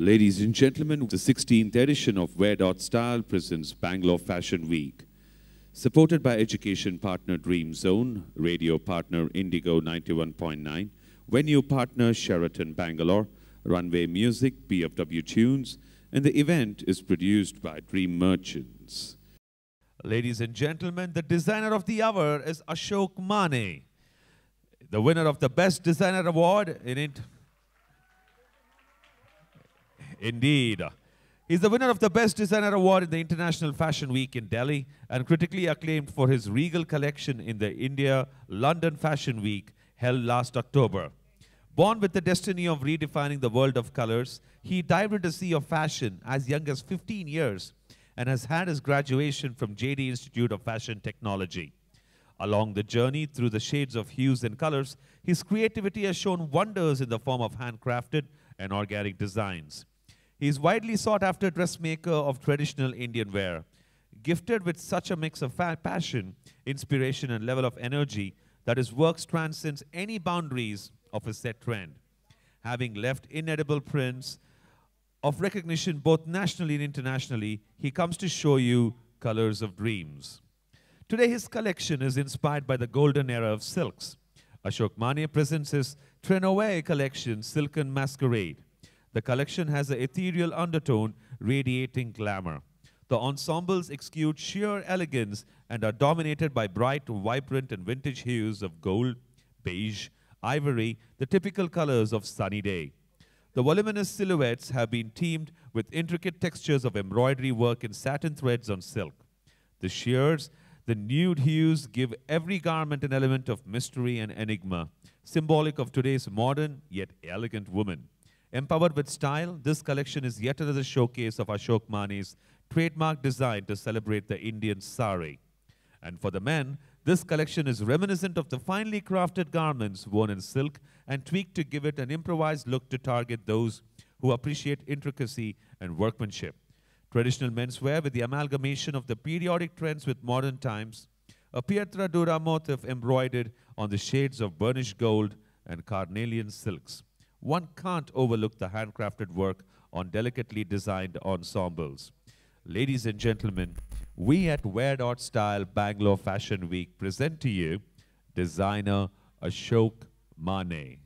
Ladies and gentlemen, the 16th edition of Wear Dot Style presents Bangalore Fashion Week. Supported by education partner Dream Zone, radio partner Indigo 91.9, venue partner Sheraton Bangalore, runway music BFW Tunes, and the event is produced by Dream Merchants. Ladies and gentlemen, the designer of the hour is Ashok Maanay, the winner of the Best Designer Award in it. Indeed. He's the winner of the Best Designer Award in the International Fashion Week in Delhi and critically acclaimed for his regal collection in the India London Fashion Week held last October. Born with the destiny of redefining the world of colors, he dived into the sea of fashion as young as 15 years and has had his graduation from JD Institute of Fashion Technology. Along the journey through the shades of hues and colors, his creativity has shown wonders in the form of handcrafted and organic designs. He is widely sought after dressmaker of traditional Indian wear. Gifted with such a mix of passion, inspiration, and level of energy that his works transcends any boundaries of a set trend. Having left inedible prints of recognition both nationally and internationally, he comes to show you colors of dreams. Today, his collection is inspired by the golden era of silks. Ashok Maanay presents his Trenove collection, Silken Masquerade. The collection has an ethereal undertone radiating glamour. The ensembles exude sheer elegance and are dominated by bright, vibrant, and vintage hues of gold, beige, ivory, the typical colors of sunny day. The voluminous silhouettes have been teamed with intricate textures of embroidery work in satin threads on silk. The sheers, the nude hues give every garment an element of mystery and enigma, symbolic of today's modern yet elegant woman. Empowered with style, this collection is yet another showcase of Ashok Maanay's trademark design to celebrate the Indian sari. And for the men, this collection is reminiscent of the finely crafted garments worn in silk and tweaked to give it an improvised look to target those who appreciate intricacy and workmanship. Traditional menswear with the amalgamation of the periodic trends with modern times, a Pietra Dura motif embroidered on the shades of burnished gold and carnelian silks one can't overlook the handcrafted work on delicately designed ensembles. Ladies and gentlemen, we at Wear Dot Style Bangalore Fashion Week present to you designer Ashok Maanay.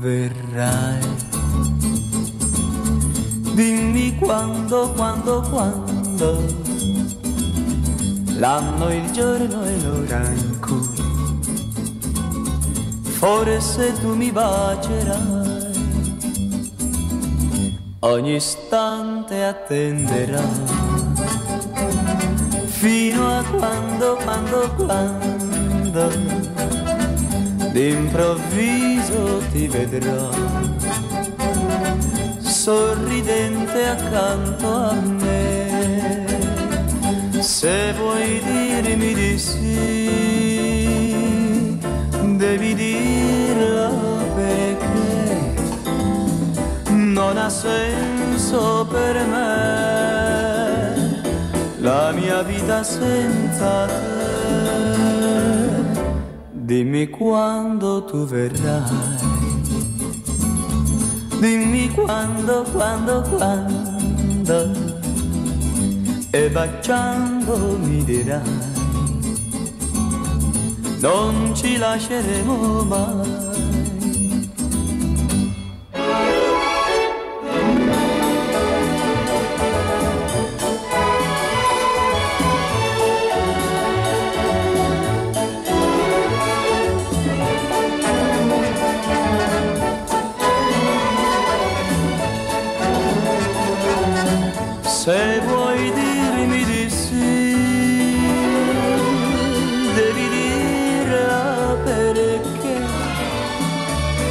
Verrai. Dimmi quando, quando, quando. L'anno, il giorno e l'ora in cui forse tu mi bacerai. Ogni istante attenderai fino a quando, quando, quando d'improvviso ti vedrò sorridente accanto a me. Se vuoi dirmi di sì, devi dirlo perché non ha senso per me la mia vita senza te. Dimmi quando tu verrai, dimmi quando, quando, quando, e baciando mi dirai, non ci lasceremo mai.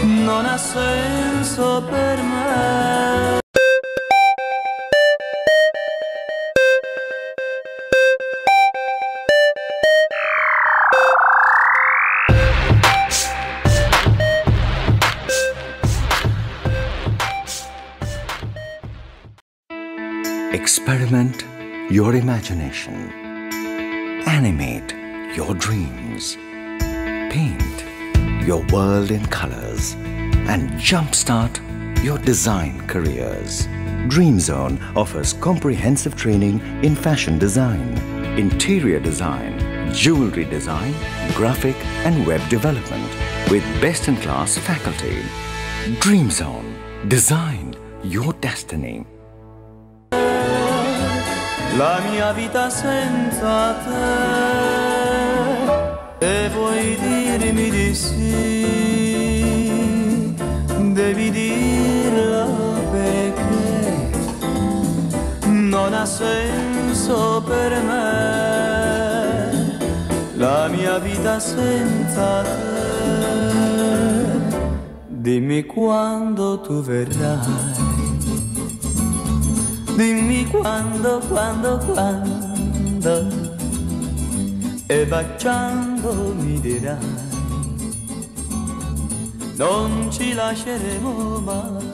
Non ha senso per me. Experiment your imagination. Animate your dreams. Paint your world in colors and jumpstart your design careers. DreamZone offers comprehensive training in fashion design, interior design, jewelry design, graphic and web development with best-in-class faculty. DreamZone. Design your destiny. la mia vita senza te e vuoi dirmi di sì? Devi dirla perché non ha senso per me. La mia vita senza te. Dimmi quando tu verrai. Dimmi quando, quando, quando. E baciando mi dirai. Non ci lasceremo mai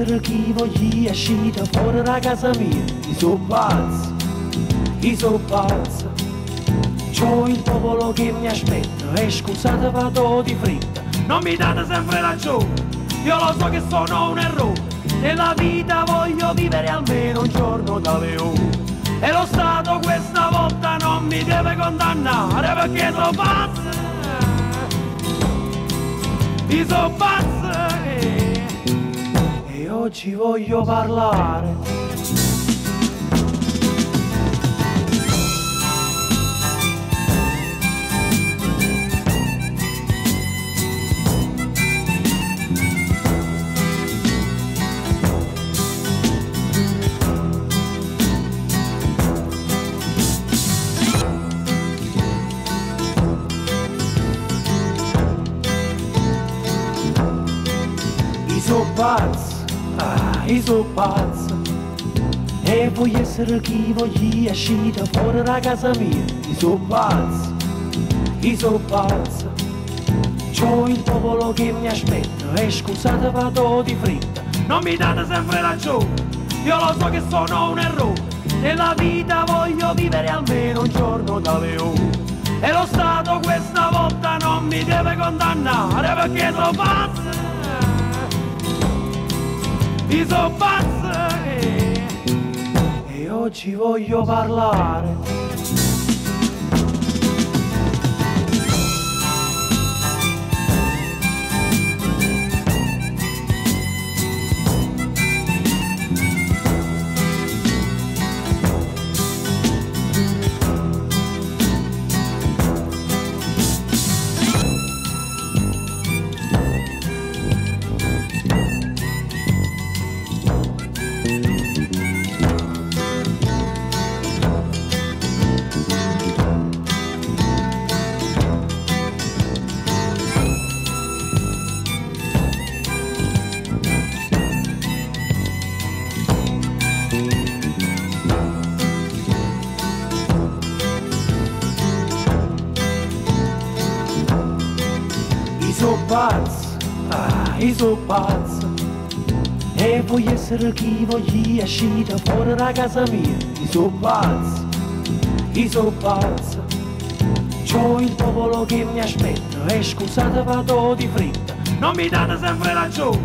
essere chi voglio uscire fuori da casa mia. Io so pazzo, io so pazzo C'ho il popolo che mi aspetta E scusate vado di fretta. Non mi date sempre ragione Io lo so che sono un errore. Nella vita voglio vivere almeno un giorno da leone. E lo Stato questa volta non mi deve condannare Perché sono pazzo io sono pazzo oggi voglio parlare. Ah, io so pazzo. E voglio essere chi voglio uscire fuori da casa mia. Io so pazzo, io so pazzo. C'ho il popolo che mi aspetta E scusate vado di fretta. Non mi date sempre ragione Io lo so che sono un errore. Nella vita voglio vivere almeno un giorno da leone. E lo Stato questa volta non mi deve condannare Perché sono pazzo di soffazze e oggi voglio parlare so pazzo. E voglio essere chi voglio uscire fuori da casa mia? Io so pazzo, io so pazzo. C'ho il popolo che mi aspetta E scusate vado di fretta. Non mi date sempre ragione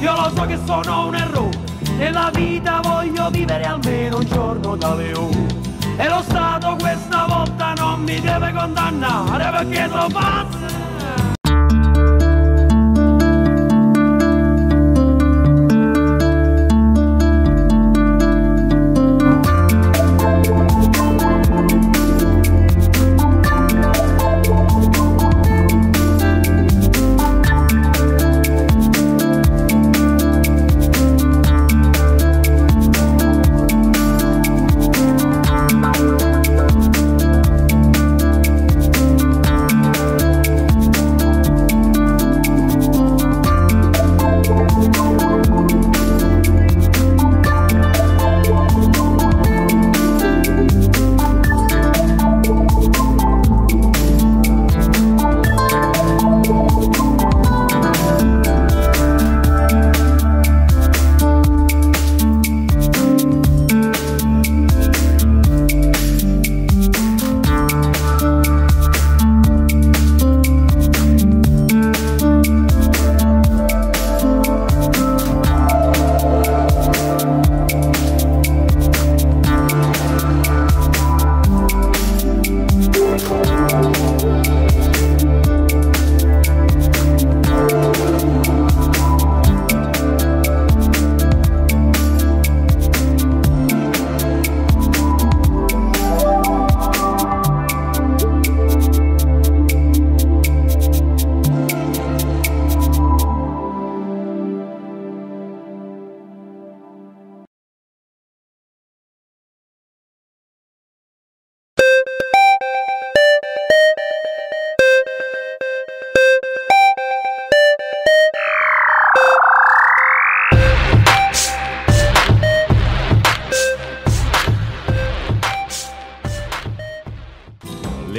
Io lo so che sono un errore. Nella vita voglio vivere almeno un giorno da leone. E lo Stato questa volta non mi deve condannare Perché sono pazzo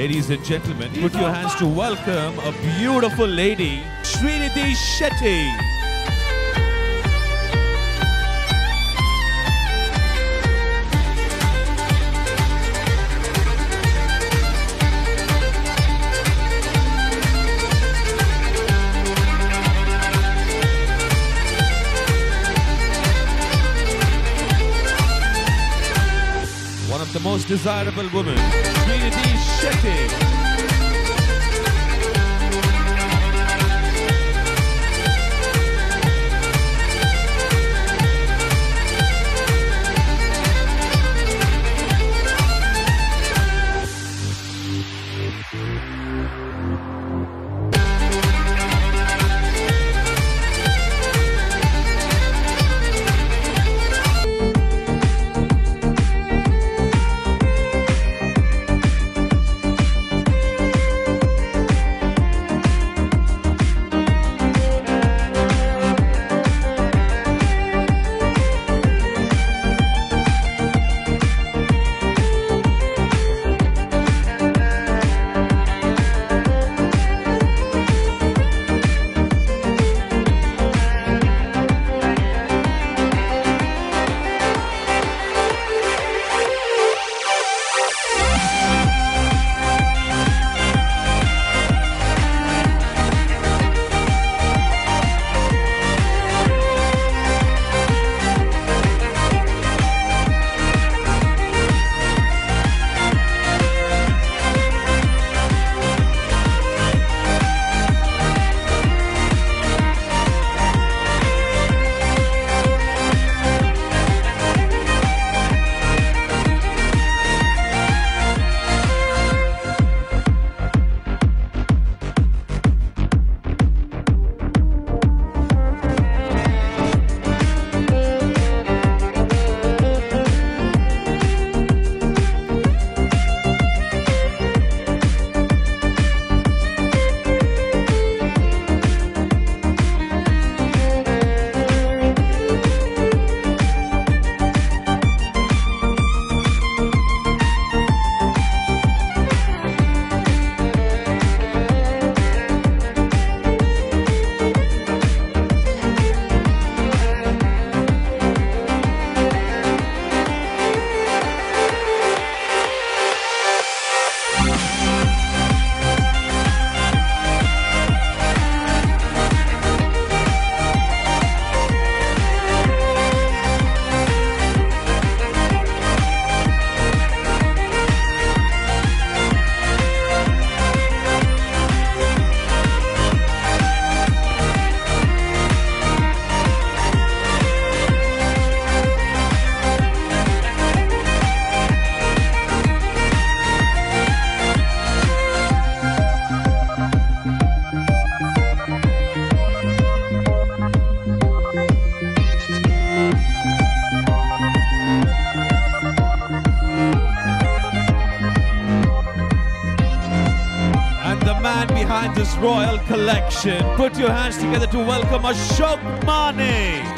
Ladies and gentlemen, put your hands to welcome a beautiful lady, Srinidhi Shetty. Desirable women, Srinidhi Shetty. And behind this royal collection, put your hands together to welcome Ashok Maanay.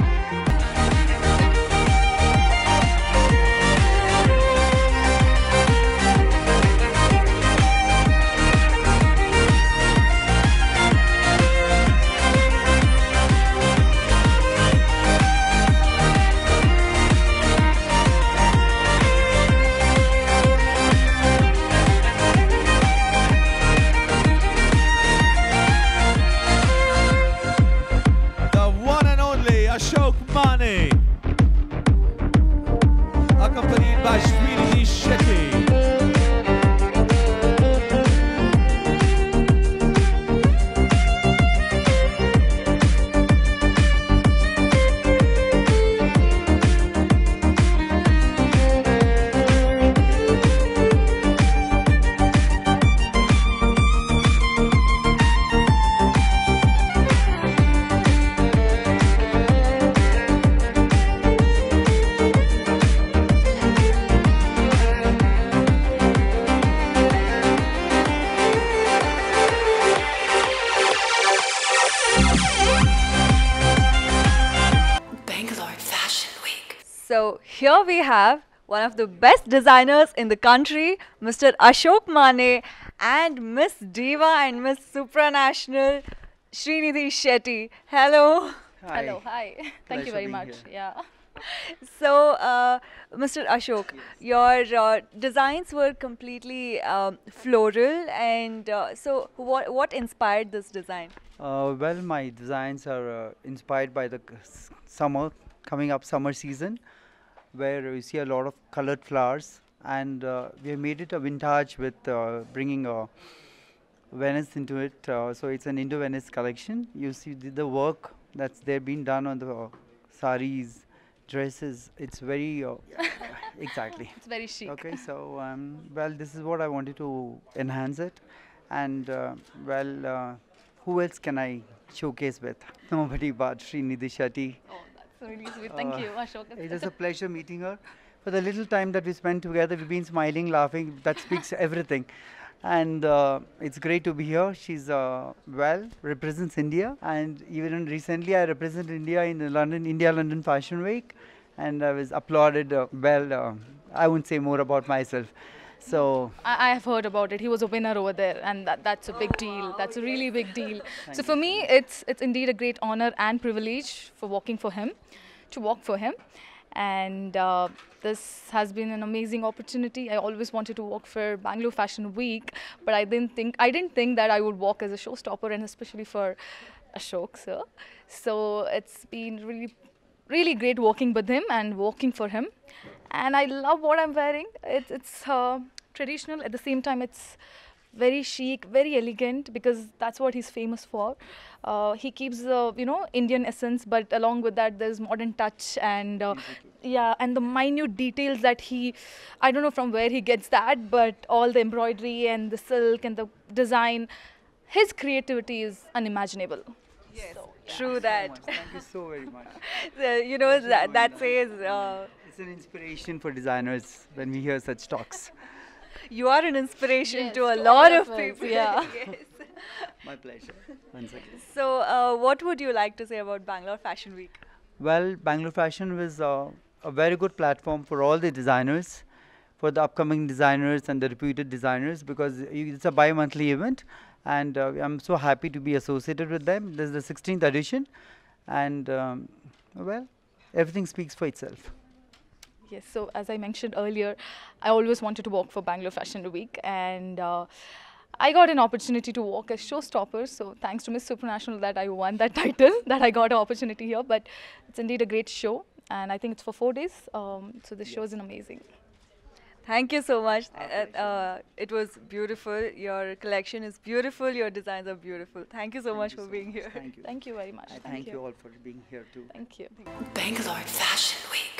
We have one of the best designers in the country, Mr. Ashok Maanay, and Miss Diva and Miss Supranational Srinidhi Shetty. Hello. Hi. Hello, hi. Thank you very much. Yeah. So, uh, Mr. Ashok, your uh, designs were completely um, floral, and uh, so what what inspired this design? Uh, well, my designs are uh, inspired by the summer, coming up summer season, where you see a lot of colored flowers, and uh, we have made it a vintage with uh, bringing uh, Venice into it. Uh, so it's an Indo-Venice collection. You see the, the work that's there being done on the uh, saris, dresses. It's very uh, exactly. It's very chic. Okay, so um, well, this is what I wanted to enhance it, and uh, well, uh, who else can I showcase with? Nobody but Srinidhi Shetty. Oh, really sweet. Thank Uh, you, Ashok. It's- a a pleasure meeting her. For the little time that we spent together, we've been smiling, laughing. That speaks everything. And uh, it's great to be here. She's uh, well, represents India. And even recently, I represented India in the London, India London Fashion Week. And I was applauded. Uh, well, uh, I won't say more about myself. So, I, I have heard about it. He was a winner over there, and that, that's a big deal. That's a really big deal. so for me, it's it's indeed a great honor and privilege for walking for him, to walk for him, and uh, this has been an amazing opportunity. I always wanted to walk for Bangalore Fashion Week, but I didn't think I didn't think that I would walk as a showstopper, and especially for Ashok sir. So it's been really really great walking with him and walking for him and i love what i'm wearing. It's, it's uh, traditional. At the same time it's very chic very elegant because that's what he's famous for. Uh, he keeps the you know indian essence but along with that there's modern touch and uh, yeah and the minute details that he i don't know from where he gets that but all the embroidery and the silk and the design his creativity is unimaginable. Yes, true that. thank you so very much. Uh, you know that that. says uh, It's an inspiration for designers when we hear such talks. you are an inspiration Yes, to a to lot of of us, people. yeah. yes. My pleasure. Once again. So, uh, what would you like to say about Bangalore Fashion Week? Well, Bangalore Fashion was uh, a very good platform for all the designers, for the upcoming designers and the reputed designers, because it's a bi-monthly event, and uh, I'm so happy to be associated with them. This is the 16th edition, and um, well, everything speaks for itself. Yes, so as I mentioned earlier, I always wanted to walk for Bangalore Fashion Week, and uh, I got an opportunity to walk as showstopper. So thanks to Miss Supranational that I won that title, that I got an opportunity here. But it's indeed a great show, and I think it's for four days. Um, so the show is an amazing. Thank you so much. Uh, uh, it was beautiful. Your collection is beautiful. Your designs are beautiful. Thank you so much for being here. Thank you. Thank you very much. I thank you all for being here too. Thank you. Bangalore Fashion Week.